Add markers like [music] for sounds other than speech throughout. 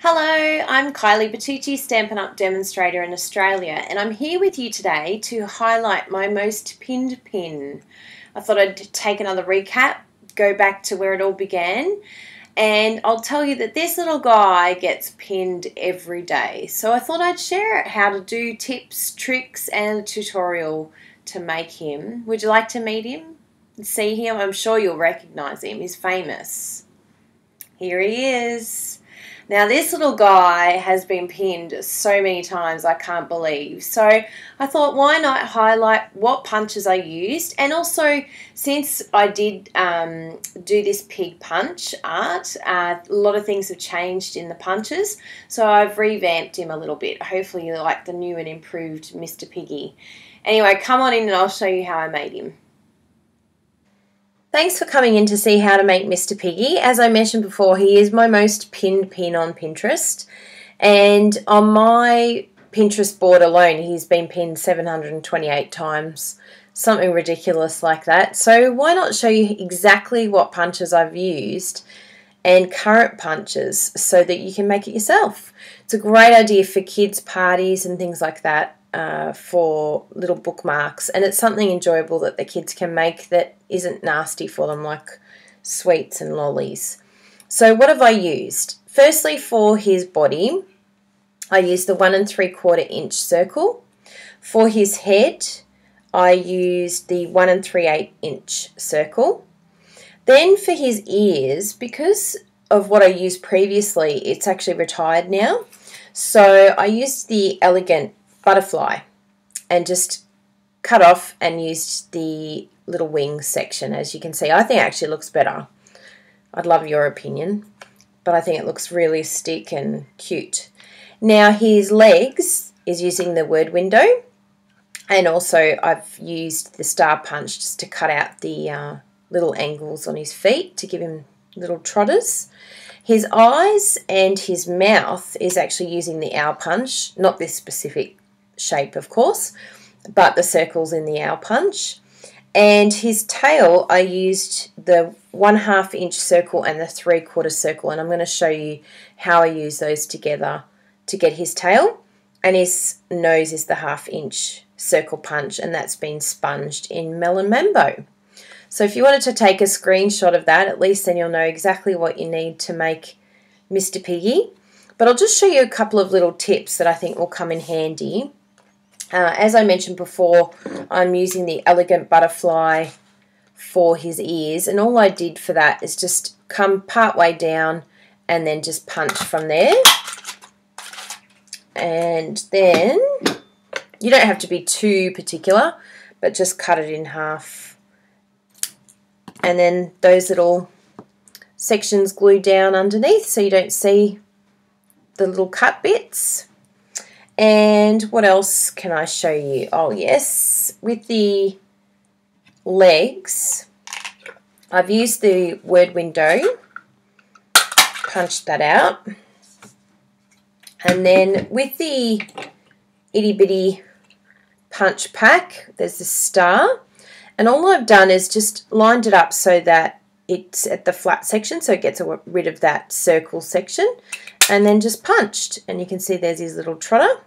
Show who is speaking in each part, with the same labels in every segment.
Speaker 1: Hello, I'm Kylie Bertucci, Stampin' Up! demonstrator in Australia, and I'm here with you today to highlight my most pinned pin. I thought I'd take another recap, go back to where it all began, and I'll tell you that this little guy gets pinned every day. So I thought I'd share how to do tips, tricks, and a tutorial to make him. Would you like to meet him? See him? I'm sure you'll recognize him. He's famous. Here he is. Now, this little guy has been pinned so many times, I can't believe. So, I thought, why not highlight what punches I used? And also, since I did um, do this pig punch art, uh, a lot of things have changed in the punches. So, I've revamped him a little bit. Hopefully, you like the new and improved Mr. Piggy. Anyway, come on in and I'll show you how I made him. Thanks for coming in to see how to make Mr. Piggy. As I mentioned before, he is my most pinned pin on Pinterest. And on my Pinterest board alone, he's been pinned 728 times. Something ridiculous like that. So why not show you exactly what punches I've used and current punches so that you can make it yourself. It's a great idea for kids' parties and things like that uh, for little bookmarks, and it's something enjoyable that the kids can make that isn't nasty for them, like sweets and lollies. So, what have I used? Firstly, for his body, I used the one and three quarter inch circle. For his head, I used the one and three eight inch circle. Then for his ears, because of what I used previously, it's actually retired now. So I used the Elegant butterfly and just cut off and used the little wing section as you can see. I think it actually looks better. I'd love your opinion, but I think it looks really stick and cute. Now his legs is using the word window and also I've used the star punch just to cut out the uh, little angles on his feet to give him little trotters. His eyes and his mouth is actually using the owl punch, not this specific shape, of course, but the circles in the owl punch. And his tail, I used the one half inch circle and the three quarter circle, and I'm going to show you how I use those together to get his tail. And his nose is the half inch circle punch, and that's been sponged in Melon Mambo. So if you wanted to take a screenshot of that, at least then you'll know exactly what you need to make Mr. Piggy. But I'll just show you a couple of little tips that I think will come in handy. Uh, as I mentioned before, I'm using the Elegant Butterfly for his ears, and all I did for that is just come part way down and then just punch from there. And then you don't have to be too particular, but just cut it in half. And then those little sections glue down underneath so you don't see the little cut bits. And what else can I show you? Oh, yes, with the legs, I've used the word window, punched that out. And then with the itty bitty punch pack, there's a star. And all I've done is just lined it up so that it's at the flat section, so it gets rid of that circle section. And then just punched. And you can see there's his little trotter.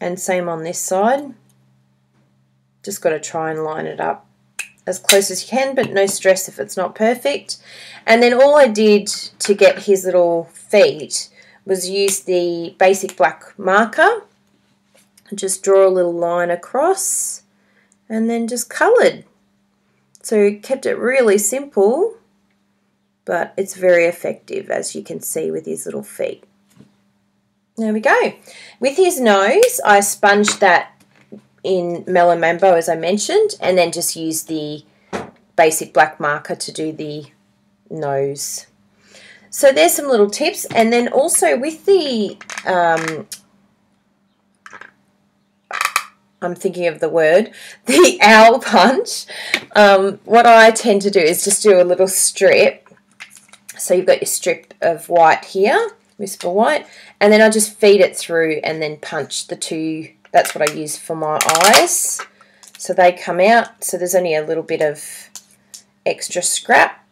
Speaker 1: And same on this side. Just got to try and line it up as close as you can but no stress if it's not perfect. And then all I did to get his little feet was use the basic black marker. Just draw a little line across and then just coloured. So kept it really simple but it's very effective as you can see with his little feet there we go. With his nose, I sponged that in Melon Mambo, as I mentioned, and then just used the basic black marker to do the nose. So there's some little tips. And then also with the, um, I'm thinking of the word, [laughs] the owl punch, um, what I tend to do is just do a little strip. So you've got your strip of white here whisper white and then I just feed it through and then punch the two that's what I use for my eyes so they come out so there's only a little bit of extra scrap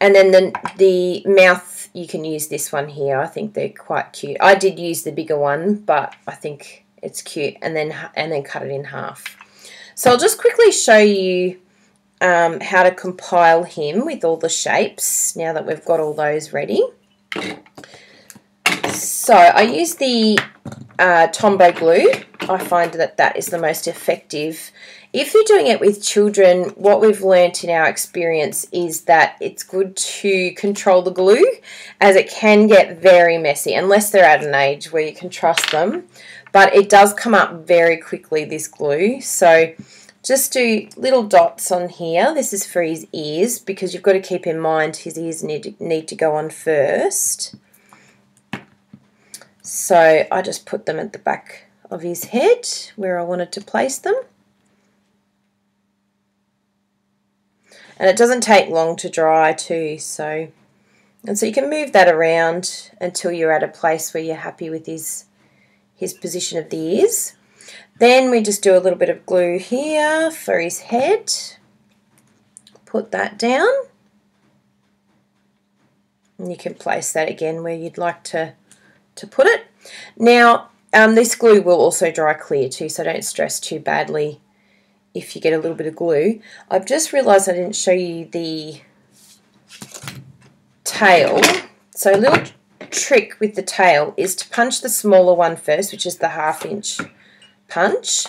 Speaker 1: and then the, the mouth you can use this one here. I think they're quite cute. I did use the bigger one, but I think it's cute. And then and then cut it in half. So I'll just quickly show you um, how to compile him with all the shapes now that we've got all those ready. So I use the uh, Tombow glue. I find that that is the most effective. If you're doing it with children, what we've learnt in our experience is that it's good to control the glue as it can get very messy unless they're at an age where you can trust them. But it does come up very quickly, this glue. So just do little dots on here. This is for his ears because you've got to keep in mind his ears need to, need to go on first. So I just put them at the back of his head where I wanted to place them. And it doesn't take long to dry too, so and so you can move that around until you're at a place where you're happy with his his position of the ears. Then we just do a little bit of glue here for his head. Put that down. And you can place that again where you'd like to, to put it. Now, um, this glue will also dry clear too, so don't stress too badly if you get a little bit of glue. I've just realised I didn't show you the tail. So a little trick with the tail is to punch the smaller one first, which is the half inch punch.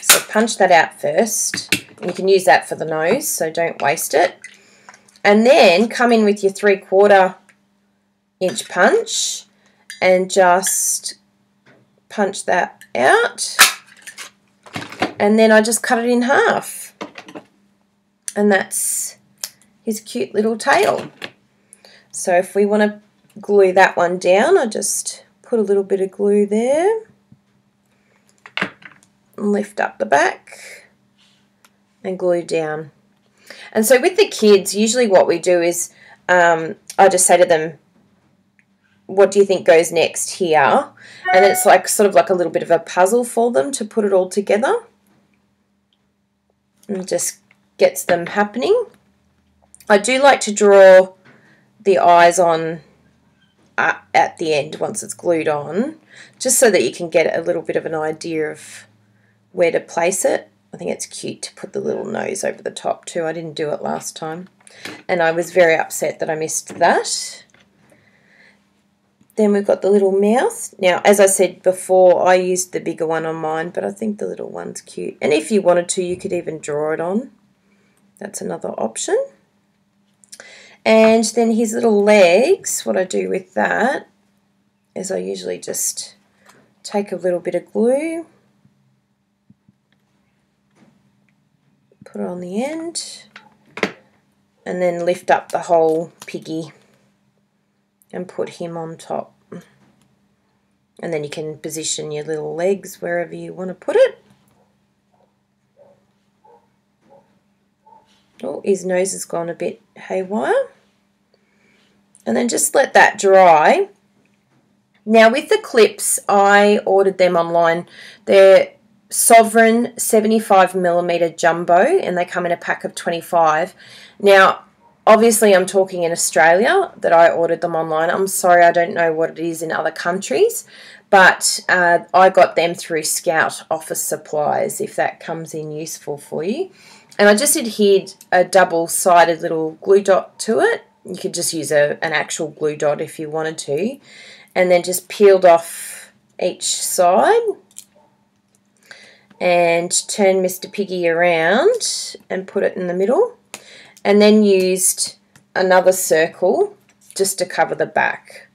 Speaker 1: So punch that out first. You can use that for the nose, so don't waste it. And then come in with your three quarter inch punch and just punch that out. And then I just cut it in half. And that's his cute little tail. So if we want to glue that one down, I just put a little bit of glue there lift up the back and glue down. And so with the kids, usually what we do is um, I just say to them, what do you think goes next here? And it's like sort of like a little bit of a puzzle for them to put it all together. And just gets them happening. I do like to draw the eyes on uh, at the end once it's glued on, just so that you can get a little bit of an idea of where to place it. I think it's cute to put the little nose over the top too. I didn't do it last time. And I was very upset that I missed that. Then we've got the little mouth. Now, as I said before, I used the bigger one on mine, but I think the little one's cute. And if you wanted to, you could even draw it on. That's another option. And then his little legs, what I do with that is I usually just take a little bit of glue put it on the end and then lift up the whole piggy and put him on top. And then you can position your little legs wherever you want to put it. Oh, his nose has gone a bit haywire. And then just let that dry. Now with the clips, I ordered them online. They're Sovereign 75 millimeter jumbo, and they come in a pack of 25. Now, obviously, I'm talking in Australia that I ordered them online. I'm sorry, I don't know what it is in other countries, but uh, I got them through Scout Office Supplies, if that comes in useful for you. And I just adhered a double sided little glue dot to it. You could just use a, an actual glue dot if you wanted to, and then just peeled off each side and turn Mr. Piggy around and put it in the middle and then used another circle just to cover the back.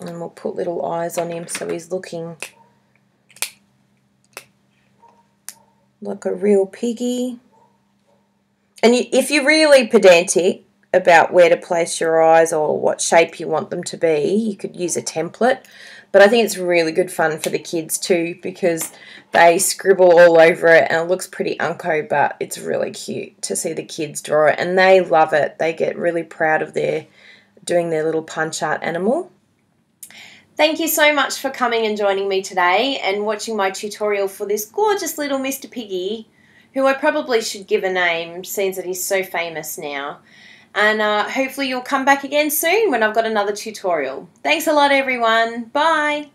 Speaker 1: And we'll put little eyes on him so he's looking like a real piggy. And if you're really pedantic about where to place your eyes or what shape you want them to be, you could use a template. But I think it's really good fun for the kids too because they scribble all over it and it looks pretty unco, but it's really cute to see the kids draw it and they love it. They get really proud of their doing their little punch art animal. Thank you so much for coming and joining me today and watching my tutorial for this gorgeous little Mr. Piggy who I probably should give a name since that he's so famous now. And uh, hopefully you'll come back again soon when I've got another tutorial. Thanks a lot everyone. Bye.